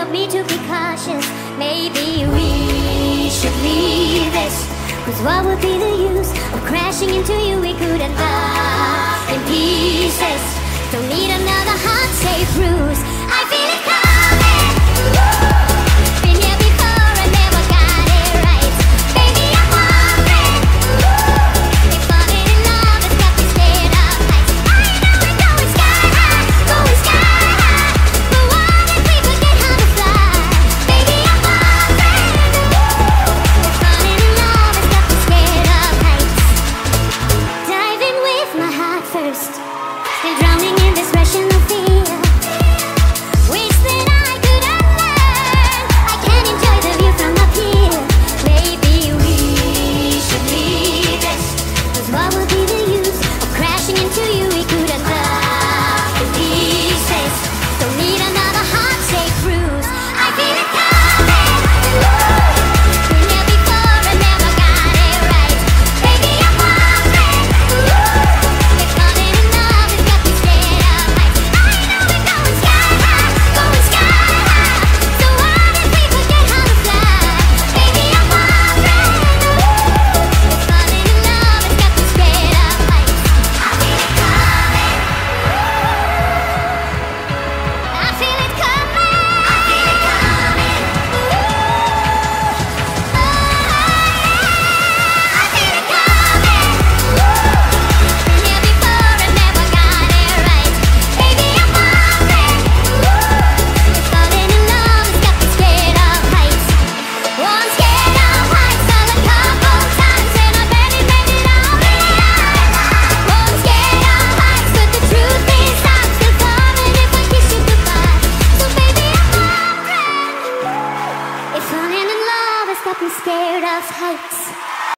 told me to be cautious. Maybe we should leave this Cause what would be the use of crashing into you? We could end up in pieces. Don't need another heart safe route gotten scared of heights.